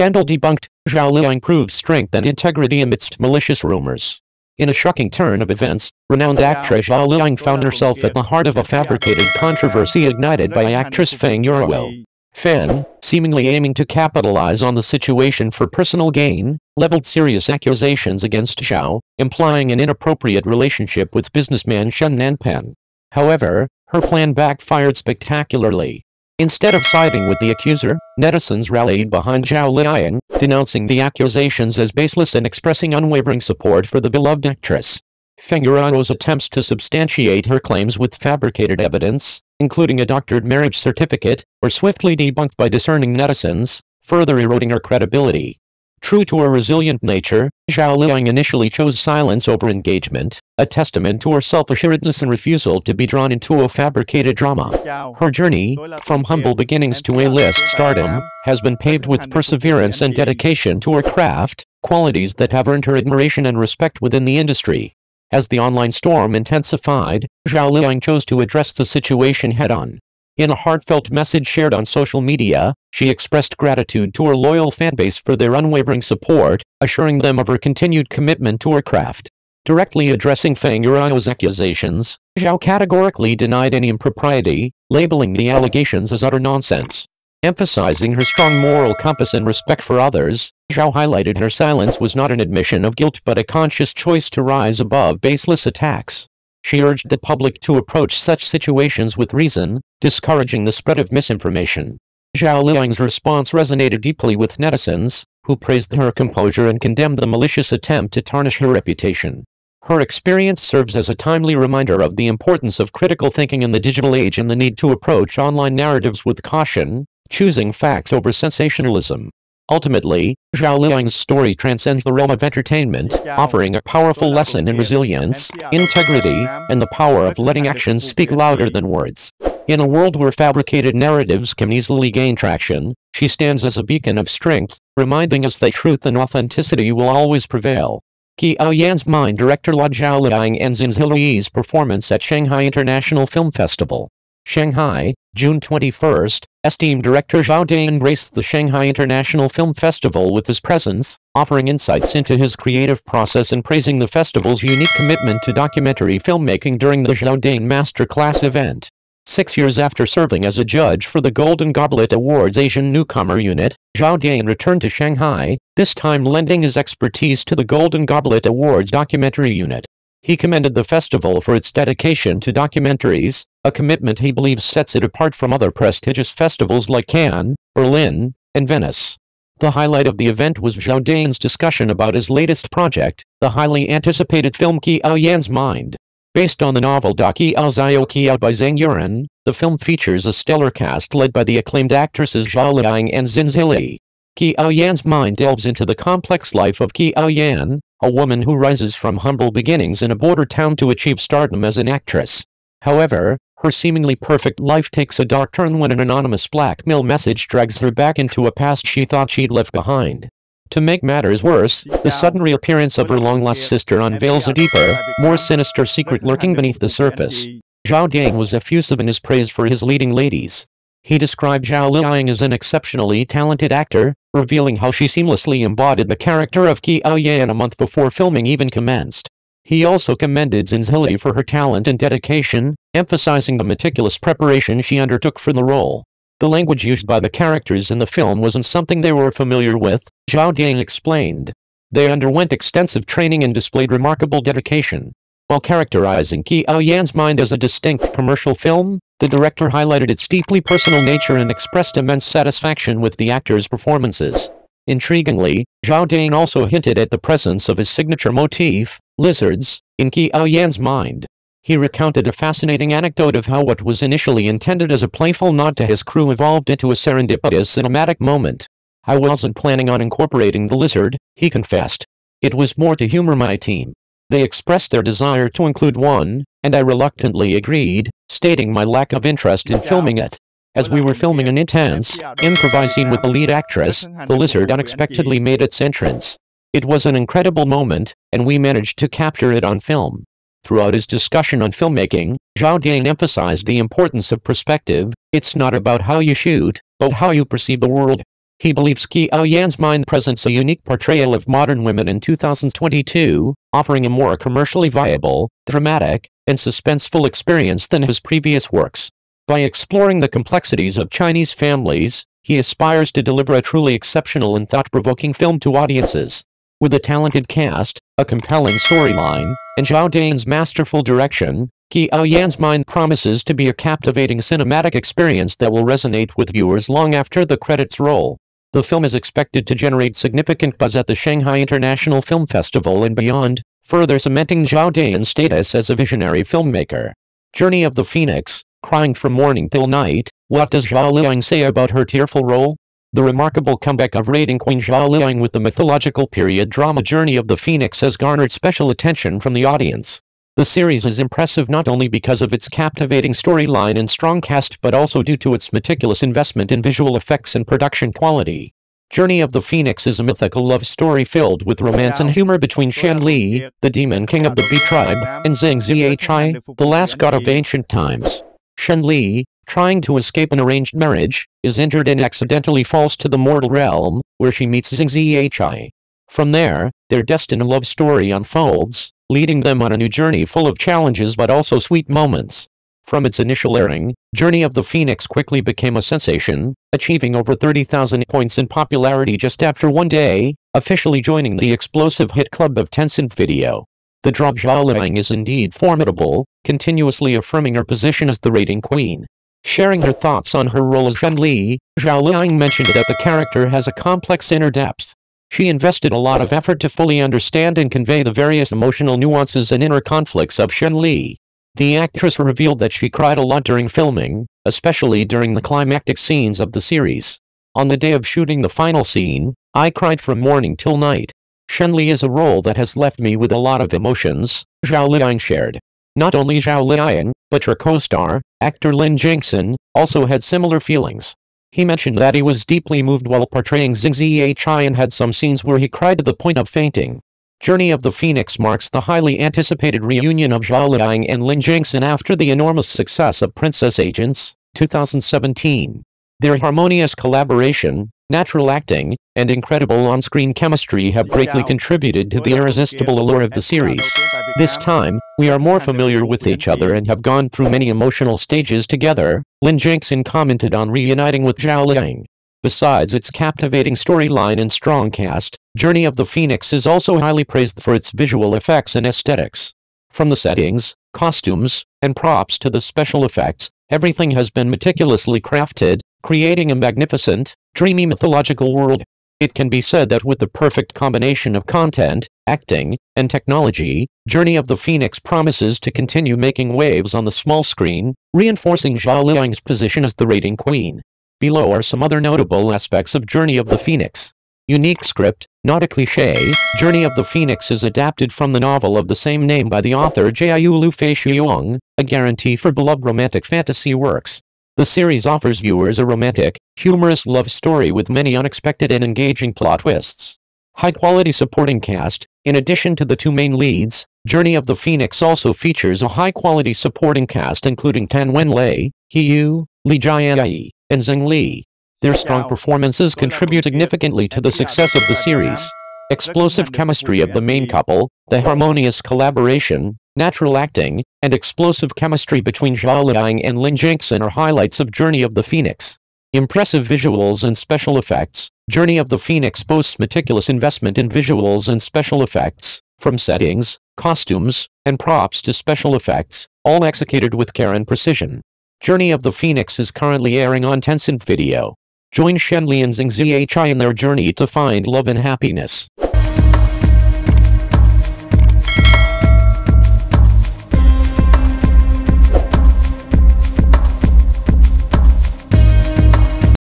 Scandal debunked, Zhao Liying proved strength and integrity amidst malicious rumors. In a shocking turn of events, renowned actress Zhao Liying found herself at the heart of a fabricated controversy ignited by actress Feng Yuruo. Fan, seemingly aiming to capitalize on the situation for personal gain, leveled serious accusations against Zhao, implying an inappropriate relationship with businessman Shen Nanpan. However, her plan backfired spectacularly. Instead of siding with the accuser, netizens rallied behind Zhao Liying, denouncing the accusations as baseless and expressing unwavering support for the beloved actress. Feng Yuruo's attempts to substantiate her claims with fabricated evidence, including a doctored marriage certificate, were swiftly debunked by discerning netizens, further eroding her credibility. True to her resilient nature, Zhao Liying initially chose silence over engagement, a testament to her self-assuredness and refusal to be drawn into a fabricated drama. Her journey, from humble beginnings to A-list stardom, has been paved with perseverance and dedication to her craft, qualities that have earned her admiration and respect within the industry. As the online storm intensified, Zhao Liying chose to address the situation head-on. In a heartfelt message shared on social media, she expressed gratitude to her loyal fanbase for their unwavering support, assuring them of her continued commitment to her craft. Directly addressing Feng Yuruo's accusations, Zhao categorically denied any impropriety, labeling the allegations as utter nonsense. Emphasizing her strong moral compass and respect for others, Zhao highlighted her silence was not an admission of guilt but a conscious choice to rise above baseless attacks. She urged the public to approach such situations with reason, discouraging the spread of misinformation. Zhao Liying's response resonated deeply with netizens, who praised her composure and condemned the malicious attempt to tarnish her reputation. Her experience serves as a timely reminder of the importance of critical thinking in the digital age and the need to approach online narratives with caution, choosing facts over sensationalism. Ultimately, Zhao Liying's story transcends the realm of entertainment, offering a powerful lesson in resilience, integrity, and the power of letting actions speak louder than words. In a world where fabricated narratives can easily gain traction, she stands as a beacon of strength, reminding us that truth and authenticity will always prevail. Qiao Yan's Mind director La Zhao Liying ends in Zilui's performance at Shanghai International Film Festival. Shanghai, June 21, esteemed director Zhao Dayong graced the Shanghai International Film Festival with his presence, offering insights into his creative process and praising the festival's unique commitment to documentary filmmaking during the Zhao Dayong Masterclass event. Six years after serving as a judge for the Golden Goblet Awards Asian Newcomer Unit, Zhao Dayong returned to Shanghai, this time lending his expertise to the Golden Goblet Awards Documentary Unit. He commended the festival for its dedication to documentaries, a commitment he believes sets it apart from other prestigious festivals like Cannes, Berlin, and Venice. The highlight of the event was Zhao Dayong's discussion about his latest project, the highly anticipated film Qiao Yan's Mind. Based on the novel Da Qiao Xiao Qiao by Zhang Yueran, the film features a stellar cast led by the acclaimed actresses Zhao Liying and Xin Zhilei. Qiao Yan's mind delves into the complex life of Qiao Yan, a woman who rises from humble beginnings in a border town to achieve stardom as an actress. However, her seemingly perfect life takes a dark turn when an anonymous blackmail message drags her back into a past she thought she'd left behind. To make matters worse, the sudden reappearance of her long-lost sister unveils a deeper, more sinister secret lurking beneath the surface. Zhao Dayong was effusive in his praise for his leading ladies. He described Zhao Liying as an exceptionally talented actor, revealing how she seamlessly embodied the character of Qiao Yan a month before filming even commenced. He also commended Xin Zhilei for her talent and dedication, emphasizing the meticulous preparation she undertook for the role. The language used by the characters in the film wasn't something they were familiar with, Zhao Ding explained. They underwent extensive training and displayed remarkable dedication. While characterizing Qiao Yan's mind as a distinct commercial film, the director highlighted its deeply personal nature and expressed immense satisfaction with the actors' performances. Intriguingly, Zhao Ding also hinted at the presence of his signature motif, lizards, in Qiao Yan's mind. He recounted a fascinating anecdote of how what was initially intended as a playful nod to his crew evolved into a serendipitous cinematic moment. I wasn't planning on incorporating the lizard, he confessed. It was more to humor my team. They expressed their desire to include one, and I reluctantly agreed, stating my lack of interest in filming it. As we were filming an intense, improvised scene with the lead actress, the lizard unexpectedly made its entrance. It was an incredible moment, and we managed to capture it on film. Throughout his discussion on filmmaking, Zhao Dayong emphasized the importance of perspective, it's not about how you shoot, but how you perceive the world. He believes Qiao Yan's mind presents a unique portrayal of modern women in 2022, offering a more commercially viable, dramatic, and suspenseful experience than his previous works. By exploring the complexities of Chinese families, he aspires to deliver a truly exceptional and thought-provoking film to audiences. With a talented cast, a compelling storyline, and Zhao Dayong's masterful direction, Qiao Yan's mind promises to be a captivating cinematic experience that will resonate with viewers long after the credits roll. The film is expected to generate significant buzz at the Shanghai International Film Festival and beyond, further cementing Zhao Dayong's status as a visionary filmmaker. Journey of the Phoenix, crying from morning till night, what does Zhao Liying say about her tearful role? The remarkable comeback of rating queen Zhao Liying with the mythological period drama Journey of the Phoenix has garnered special attention from the audience. The series is impressive not only because of its captivating storyline and strong cast but also due to its meticulous investment in visual effects and production quality. Journey of the Phoenix is a mythical love story filled with romance and humor between Shen Li, the demon king of the Bee tribe, and Zheng Zhichai, the last god of ancient times. Shen Li, trying to escape an arranged marriage, is injured and accidentally falls to the mortal realm, where she meets Zheng Zhichai. From there, their destined love story unfolds, leading them on a new journey full of challenges but also sweet moments. From its initial airing, Journey of the Phoenix quickly became a sensation, achieving over 30,000 points in popularity just after one day, officially joining the explosive hit club of Tencent Video. The draw Zhao Liying is indeed formidable, continuously affirming her position as the rating queen. Sharing her thoughts on her role as Shen Li, Zhao Liying mentioned that the character has a complex inner depth, she invested a lot of effort to fully understand and convey the various emotional nuances and inner conflicts of Shen Li. The actress revealed that she cried a lot during filming, especially during the climactic scenes of the series. On the day of shooting the final scene, I cried from morning till night. Shen Li is a role that has left me with a lot of emotions, Zhao Liying shared. Not only Zhao Liying, but her co-star, actor Lin Gengxin, also had similar feelings. He mentioned that he was deeply moved while portraying Zheng Zhichai and had some scenes where he cried to the point of fainting. Journey of the Phoenix marks the highly anticipated reunion of Zhao Liying and Lin Gengxin after the enormous success of Princess Agents, 2017. Their harmonious collaboration, natural acting, and incredible on-screen chemistry have greatly contributed to the irresistible allure of the series. This time, we are more familiar with each other and have gone through many emotional stages together, Lin Gengxin commented on reuniting with Zhao Liying. Besides its captivating storyline and strong cast, Journey of the Phoenix is also highly praised for its visual effects and aesthetics. From the settings, costumes, and props to the special effects, everything has been meticulously crafted, creating a magnificent, dreamy mythological world. It can be said that with the perfect combination of content, acting, and technology, Journey of the Phoenix promises to continue making waves on the small screen, reinforcing Zhao Liying's position as the rating queen. Below are some other notable aspects of Journey of the Phoenix. Unique script, not a cliché, Journey of the Phoenix is adapted from the novel of the same name by the author Jiayu Lu Fei Xiong, a guarantee for beloved romantic fantasy works. The series offers viewers a romantic, humorous love story with many unexpected and engaging plot twists. High-quality supporting cast, in addition to the two main leads, Journey of the Phoenix also features a high-quality supporting cast including Tan Wenlei, He Yu, Li Jianyi, and Zheng Li. Their strong performances contribute significantly to the success of the series. Explosive chemistry of the main couple, the harmonious collaboration, natural acting, and explosive chemistry between Zhao Liying and Lin Gengxin are highlights of Journey of the Phoenix. Impressive visuals and special effects, Journey of the Phoenix boasts meticulous investment in visuals and special effects, from settings, costumes, and props to special effects, all executed with care and precision. Journey of the Phoenix is currently airing on Tencent Video. Join Shen Li and Zheng Zhichai in their journey to find love and happiness.